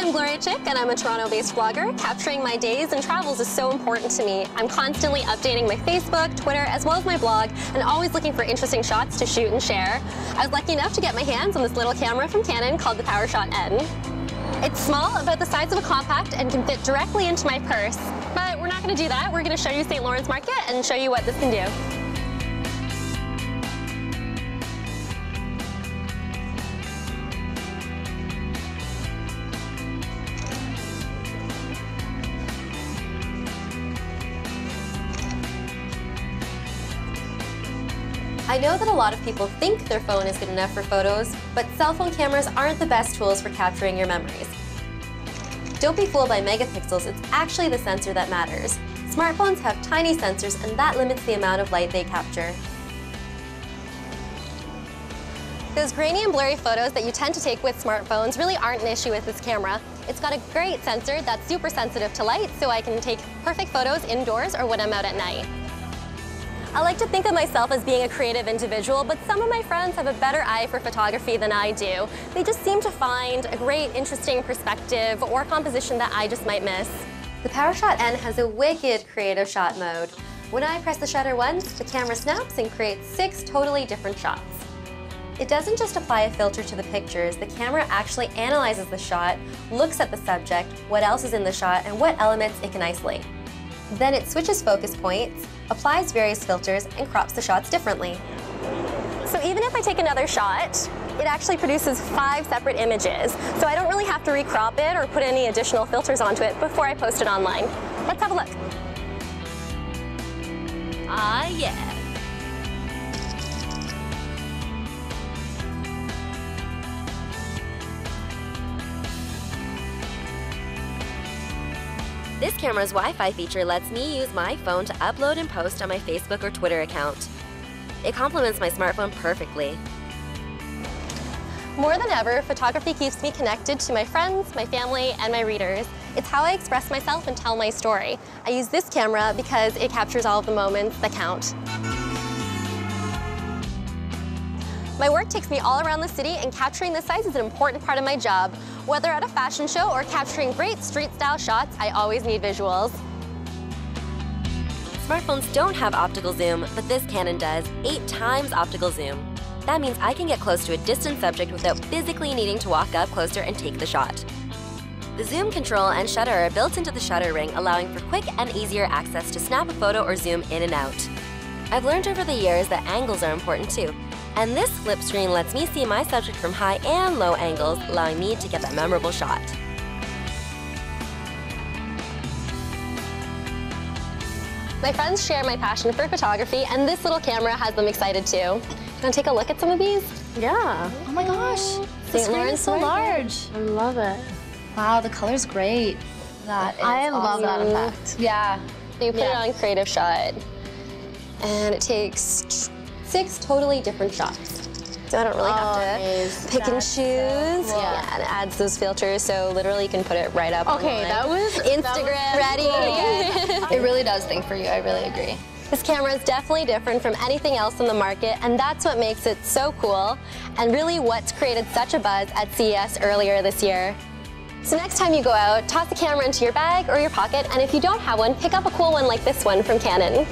I'm Gloria Chik, and I'm a Toronto-based vlogger. Capturing my days and travels is so important to me. I'm constantly updating my Facebook, Twitter, as well as my blog, and always looking for interesting shots to shoot and share. I was lucky enough to get my hands on this little camera from Canon called the PowerShot N. It's small, about the size of a compact, and can fit directly into my purse. But we're not going to do that. We're going to show you St. Lawrence Market and show you what this can do. I know that a lot of people think their phone is good enough for photos, but cell phone cameras aren't the best tools for capturing your memories. Don't be fooled by megapixels, it's actually the sensor that matters. Smartphones have tiny sensors and that limits the amount of light they capture. Those grainy and blurry photos that you tend to take with smartphones really aren't an issue with this camera. It's got a great sensor that's super sensitive to light, so I can take perfect photos indoors or when I'm out at night. I like to think of myself as being a creative individual, but some of my friends have a better eye for photography than I do. They just seem to find a great, interesting perspective or composition that I just might miss. The PowerShot N has a wicked creative shot mode. When I press the shutter once, the camera snaps and creates six totally different shots. It doesn't just apply a filter to the pictures, the camera actually analyzes the shot, looks at the subject, what else is in the shot, and what elements it can isolate. Then it switches focus points, applies various filters, and crops the shots differently. So even if I take another shot, it actually produces five separate images. So I don't really have to recrop it or put any additional filters onto it before I post it online. Let's have a look. Ah, yeah. This camera's Wi-Fi feature lets me use my phone to upload and post on my Facebook or Twitter account. It complements my smartphone perfectly. More than ever, photography keeps me connected to my friends, my family, and my readers. It's how I express myself and tell my story. I use this camera because it captures all of the moments that count. My work takes me all around the city and capturing the sights is an important part of my job. Whether at a fashion show or capturing great street-style shots, I always need visuals. Smartphones don't have optical zoom, but this Canon does, eight times optical zoom. That means I can get close to a distant subject without physically needing to walk up closer and take the shot. The zoom control and shutter are built into the shutter ring, allowing for quick and easier access to snap a photo or zoom in and out. I've learned over the years that angles are important too, and this flip screen lets me see my subject from high and low angles, allowing me to get that memorable shot. My friends share my passion for photography, and this little camera has them excited too. Wanna take a look at some of these? Yeah. Oh my gosh. St. Lawrence so large. I love it. Wow, the color's great. That is I love that effect. Yeah. You put Yeah. it on Creative Shot, and it takes six totally different shots. So I don't really have to Nice. pick and choose. so cool. Yeah, and it adds those filters, so literally you can put it right up Okay, online. that was Instagram ready. It really does think for you. I really agree. This camera is definitely different from anything else in the market, and that's what makes it so cool, and really what's created such a buzz at CES earlier this year. So next time you go out, toss the camera into your bag or your pocket, and if you don't have one, pick up a cool one like this one from Canon.